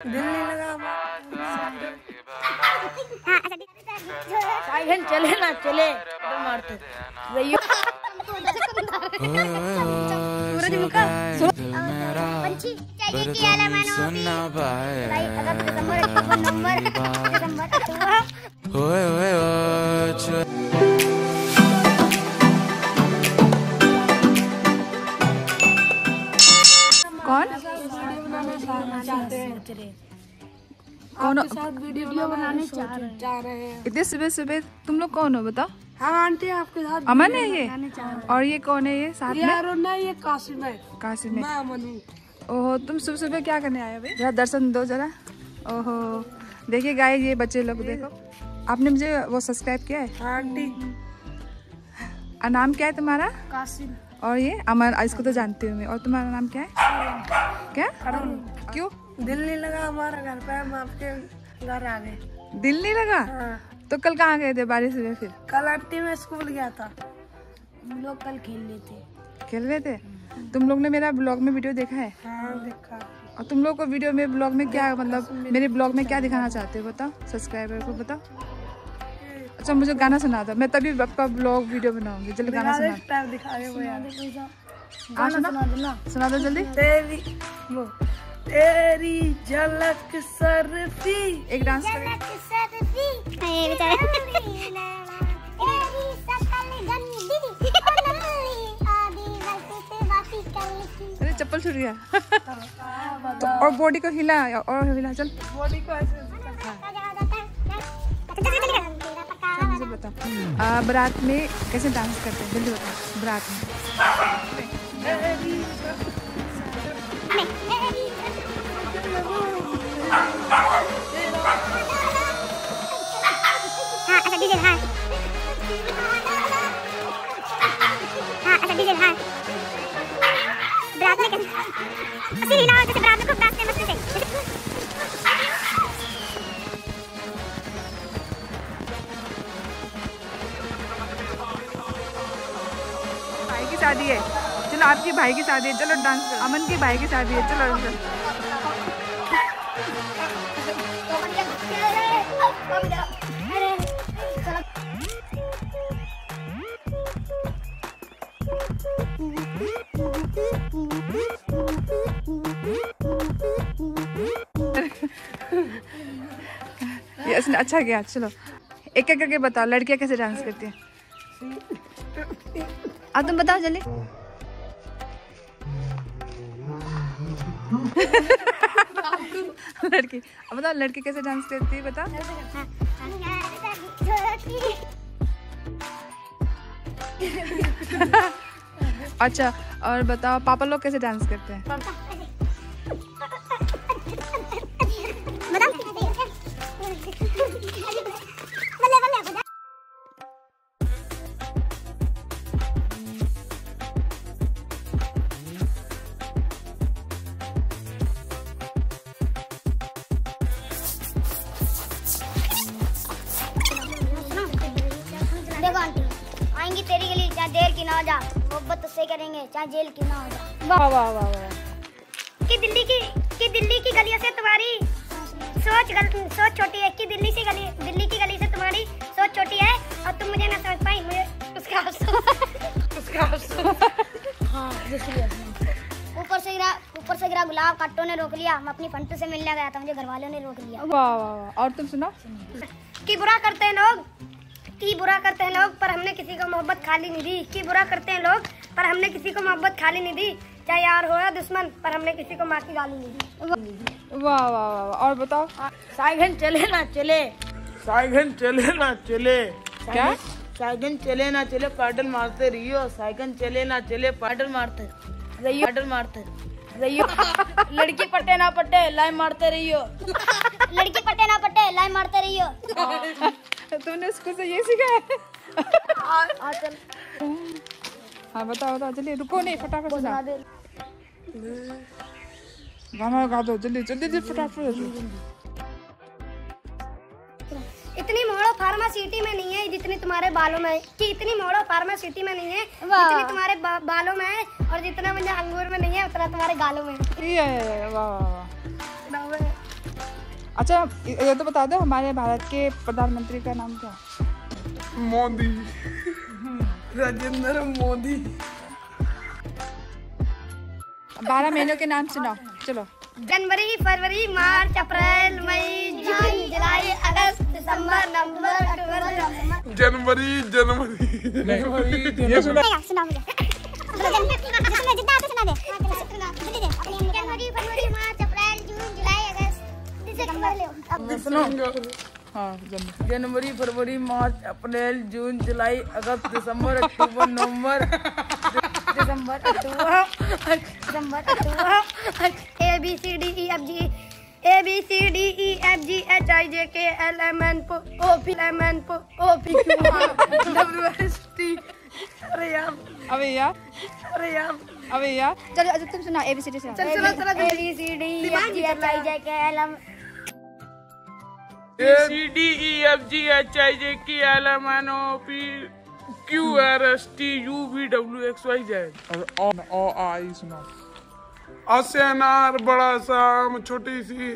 दिल नहीं लगा साइकिल चले ना चले। तो मारते रहियो सूरज मुखा पंछी चाहिए कि आला मानो भाई अगर दिसंबर नंबर दिसंबर ओए ओए ओए कौन साथ वीडियो बनाने चाह रहे चाह रहे हैं। इतने सुबह सुबह तुम लोग कौन हो बताओ? हाँ आंटी आपके साथ अमन है ये? रहे और ये कौन है ये साथ में? यार नहीं ये कासिम है। कासिम है। मैं अमन ओहो तुम सुबह सुबह क्या करने आए हो भाई? जरा दर्शन दो जरा। ओहो देखिए गाय ये बच्चे लोग देखो। आपने मुझे वो सब्सक्राइब किया है? हाँ आंटी। और नाम क्या है तुम्हारा? कासिम। और ये अमन इसको तो जानती हूँ मैं। और तुम्हारा नाम क्या है? क्या? क्यों? दिल नहीं लगा हमारा घर पे हम आपके घर आ गए। दिल नहीं लगा? हाँ। तो कल कहाँ गए थे? बारिश में फिर? कल आंटी मैं स्कूल गया था। हम लोग कल खेल रहे थे। खेल रहे थे? तुम लोग ने मेरा ब्लॉग में वीडियो देखा है? हाँ देखा। और तुम लोग को वीडियो में ब्लॉग में क्या मतलब मेरे ब्लॉग में क्या दिखाना चाहते हो बताओ? सब्सक्राइबर को बताओ। अच्छा मुझे गाना सुना दो। मैं तभी आपका ब्लॉग वीडियो बनाऊँगी। जल्दी गाना सुना। दिखा हाँ सुना? दो जल्दी। तेरी झलक सरफी एक डांस कर। अरे चप्पल छूट गया। तो और बॉडी को हिला और हिला चल। बॉडी को ऐसे बताओ बारात में कैसे डांस करते हैं? जल्दी बताओ बारात में। शादी है। चलो, आपकी भाई की शादी है। चलो, डांस अमन की भाई की शादी है। चलो चलो। ये इसने अच्छा किया चलो। एक एक करके बताओ लड़कियाँ कैसे डांस करती हैं? अब तुम बताओ जल्दी। लड़की अब बताओ लड़की कैसे डांस करती है बताओ। अच्छा और बताओ, पापा लोग कैसे डांस करते हैं? देखो आएँगी तेरी गली चाहे देर की ना जा मोहब्बत उससे करेंगे चाहे जेल की ना हो वाह वाह वाह वाह कि दिल्ली की कि दिल्ली की गलियों से तुम्हारी सोच गल, सोच छोटी है कि दिल्ली से गली दिल्ली की गली से तुम्हारी सोच छोटी है और तुम मुझे ना समझ पाई मुझे उसका अफसोस उसका अफसोस हाँ ऊपर से गिरा ऊपर से गिरा गुलाब काटो ने रोक लिया मैं अपनी फंटू से मिलने गया था मुझे घर वालों ने रोक लिया। वाह वाह वाह और तुम सुनो कि बुरा करते हैं लोग कि बुरा करते हैं लोग पर हमने किसी को मोहब्बत खाली नहीं दी। कि बुरा करते हैं लोग पर हमने किसी को मोहब्बत खाली नहीं दी। चाहे यार हो या दुश्मन पर हमने किसी को माँ की गाली नहीं दी। वाह वाह वाह वाह। और बताओ? साइकिल चले ना चले। साइकिल चले ना चले। क्या? साइकिल चले ना चले पैडल मारते रहियो। साइकिल चले ना चले पैडल मारते रहियो। पैडल मारते रहियो। लड़की पट्टे ना पट्टे लाइन मारते रहियो। लड़की पट्टे ना पट्टे लाइन मारते रहियो। तुमने स्कूल से ये सीखा है? हाँ बताओ बताओ जल्दी रुको नहीं फटाफट से जाओ। गाना गा दो जल्दी जल्दी जल्दी फटाफट इतनी मोड़ो फार्मासिटी में नहीं है जितनी तुम्हारे बालों में है कि इतनी मोड़ो फार्मासिटी में नहीं है जितनी तुम्हारे बा, बालों में है और जितना मुझे अंगूर में नहीं है उतना तुम्हारे गालों में है। वाह अच्छा ये तो बता दो हमारे भारत के प्रधानमंत्री का नाम क्या? मोदी। राजेंद्र मोदी। बारह महीनों के नाम सुनाओ। चलो। जनवरी फरवरी मार्च अप्रैल मई जून जुलाई अगस्त दिसंबर नवंबर अक्टूबर जनवरी जनवरी। जनवरी ये सुना। सुना मुझे। जितना आते सुना दे जनवरी फरवरी मार्च अप्रैल जून जुलाई अगस्त दिसंबर। हाँ जनवरी फरवरी मार्च अप्रैल जून जुलाई अगस्त दिसंबर अक्टूबर नवंबर। दिसंबर अक्टूबर दिसंबर अक्टूबर A B C D E F G A B C D E F G H I J K L M N O P M N O P W S T अरे यार। अबे यार। अरे यार। अबे यार। चलो अच्छा तुम सुनाओ एबीसीडी सुनाओ। चल चलो चलो A B C D E F G H I J K L M C D E F G H I J K L M N O P Q R S T U V W X Y Z और O आई सुना। अनार बड़ा सा आम छोटी सी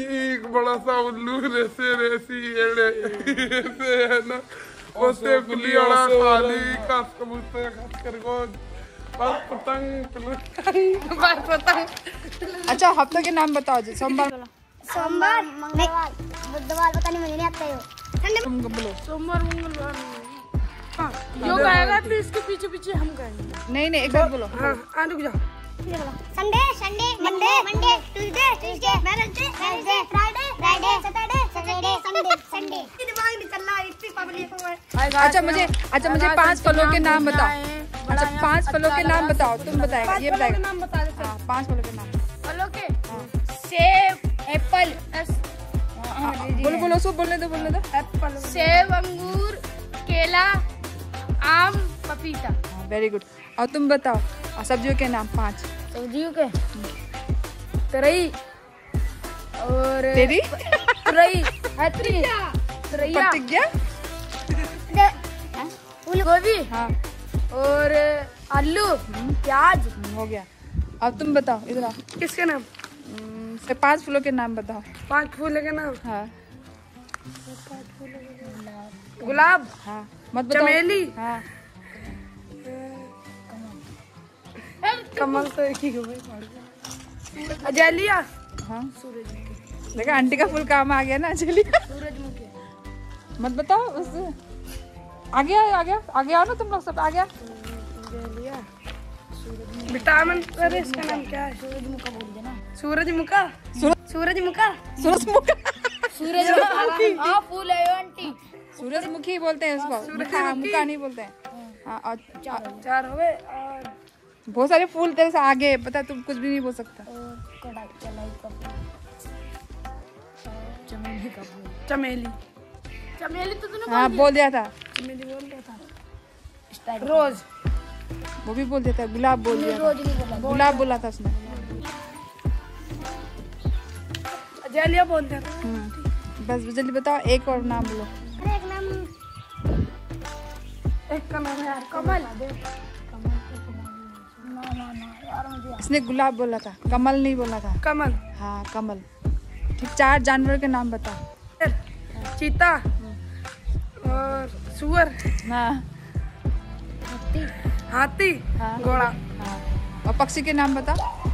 एक बड़ा सा उल्लू रेसे रेसी एड़े। ऐसे है ना? ओसे गुली बड़ा खाली कस कबूतर खस कर गो बस पतंग। बस पतंग। अच्छा हफ्तों के नाम बताओ जी सोमवार। सोमवार मंगलवार। बुधवार पता नहीं मुझे नहीं आता है संडे तुम बोलो। सोमवार मंगलवार जो गाएगा तो इसके पीछे पीछे हम गाएँगे। नहीं नहीं एक बार बोलो। हाँ रुक जाओ। Sunday Sunday Monday Monday Tuesday Tuesday Wednesday Wednesday Friday Friday Saturday Saturday Sunday Sunday. दिमाग नहीं चल रहा है। इतनी पब्लिक अच्छा मुझे अच्छा मुझे पाँच फलों के नाम बताओ। अच्छा पाँच फलों के नाम बताओ तुम बताएगा ये बताएगा नाम बता देते हाँ। पाँच फलों के नाम। फलों के? सेब एप्पल बोलो बोलो उसको बोलने दो बोलने दो। एप्पल सेब अंगूर केला आम पपीता। हाँ वेरी गुड और तुम बताओ और सब्जियों के नाम पाँच। सब्जियों के? तरई। और तेरी? तुरई। हैत्री तुरैया। प्रतिज्ञा फूल गोभी। हाँ। और आलू। प्याज। हो गया। अब तुम बताओ इधर किसके नाम? हम्म, से पाँच फलों के नाम बताओ। पाँच फूल के नाम? हाँ। गुलाब? हाँ। मत चमेली। हाँ। कमल तो एक ही अजलिया? हाँ। देखा आंटी का फूल काम आ गया ना अजलिया। सूरजमुखी। मत बताओ उस आगे आओ आगे आओ आगे आओ ना तुम लोग सब आ गया विटामिन? अरे इसका नाम क्या है? सूरजमुखा सूरजमुखा सूरजमुखी सूरजमुखी हाँ फूल है आंटी सूरजमुखी बोलते हैं उसको मुखा मुखा नहीं बोलते हैं हाँ और चार हो गए बहुत सारे फूल तेरे से आगे पता तुम कुछ भी नहीं बोल सकता चमेली चमेली तो तूने हाँ बोल दिया था चमेली बोल रहा था रोज वो भी बोल दिया था गुलाब बोल दिया गुलाब बोला था उसने अजलिया बोलते हैं। बस जल्दी बताओ एक और नाम बोलो। अरे एक नाम एक का नाम है यार कमल। इसने गुलाब बोला था कमल नहीं बोला था। कमल। हाँ कमल। ठीक चार जानवर के नाम बताओ। चीता और सुअर। हाँ। हाथी। हाँ। घोड़ा। हाँ। और पक्षी के नाम बताओ।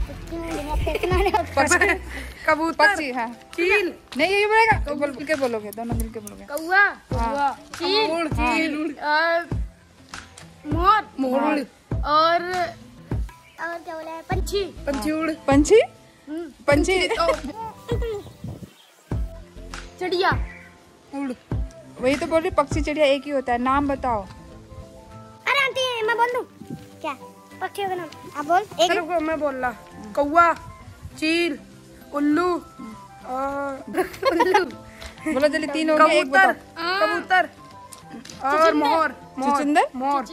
कबूतर। पक्षी हाँ। चील नहीं यही बोलेगा। बोलोगे? दोनों मिलके बोलोगे। कौआ। कौआ। चील चील और मोर मोर और और क्या बोला है पंछी। पंछी उड़। पंछी? पंछी। चिड़िया। उड़। वही तो बोल रही पक्षी चिड़िया एक ही होता है। नाम बताओ। अरे आंटी मैं बोल दूँ? क्या? पक्षियों का नाम आप बोल। एक रुको मैं बोल रहा। कौआ चील उल्लू और बोलो जल्दी तीन हो गए एक कबूतर। बताओ। कबूतर। और मोर मोर चुचुंदर? मोर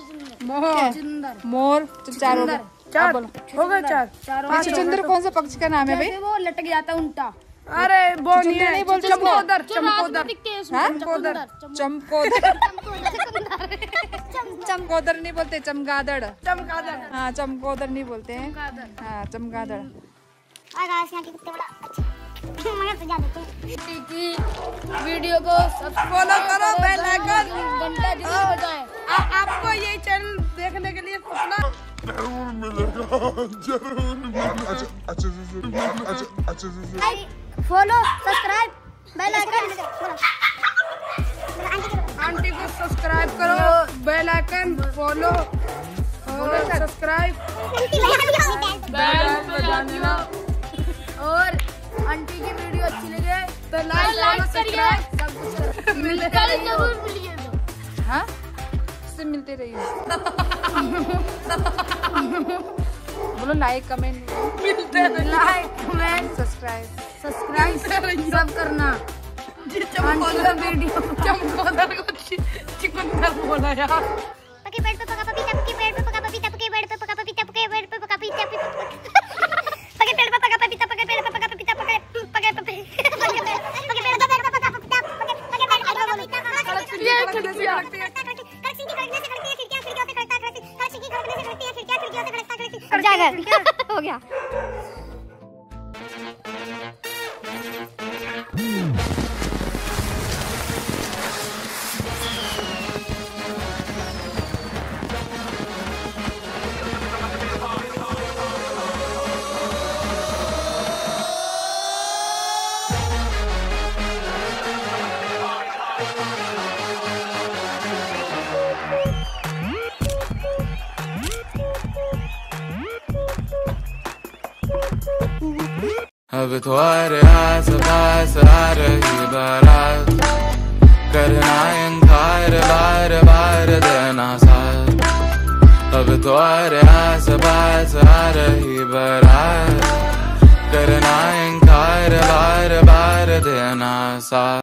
मोर। मोर तो चार हो गए। चार। हो गए चार। चुचुंदर कौन सा पक्षी का नाम है भाई? वो लटक जाता उल्टा। अरे वो नहीं है। चमकोदर चमकोदर। हाँ? चमकोदर। चमकोदर। चमकोदर नहीं बोलते चमगादड़। चमकादर हाँ चमकोदर नहीं बोलते हैं। हाँ चमगादड़। यहाँ के अच्छा हैं। वीडियो को फॉलो करो बेल आइकन घंटा ज़रूर बजाएँ। आपको ये चैनल देखने के लिए ज़रूर मिलेगा ज़रूर मिलेगा। अच्छा अच्छा अच्छा अच्छा अच्छा follow subscribe bell icon. Aunty को सब्सक्राइब करो बेल आइकन फॉलो और सब्सक्राइब। बैल बजाने और आंटी की वीडियो अच्छी लगे तो लाइक लाइक करिए। सब कुछ मिलकर ज़रूर हाँ? इससे मिलते रहिए। बोलो लाइक कमेंट मिलते लाइक कमेंट सब्सक्राइब सब्सक्राइब सब करना। का वीडियो चमकोदर को चिकन बोला यार। पके पेड़ पे पका पपीता पके पेड़ पे पका पपीता पके पेड़ पे पका पपीता पके पेड़ पे। पका अब तुम्हारे आस पास आ रही बारात। करना इनकार बार बार देना साथ। अब तुम्हारे आस पास आ रही बारात। करना इनकार बार बार देना साथ।